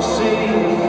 to see.